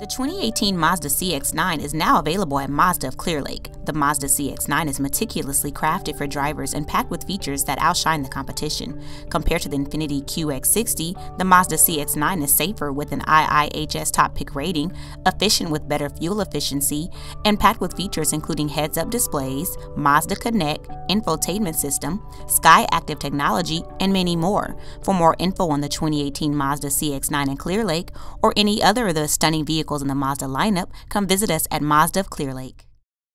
The 2018 Mazda CX-9 is now available at Mazda of Clear Lake. The Mazda CX-9 is meticulously crafted for drivers and packed with features that outshine the competition. Compared to the Infiniti QX60, the Mazda CX-9 is safer with an IIHS top pick rating, efficient with better fuel efficiency, and packed with features including heads-up displays, Mazda Connect, infotainment system, Skyactiv technology, and many more. For more info on the 2018 Mazda CX-9 in Clear Lake or any other of the stunning vehicles in the Mazda lineup, come visit us at Mazda of Clear Lake.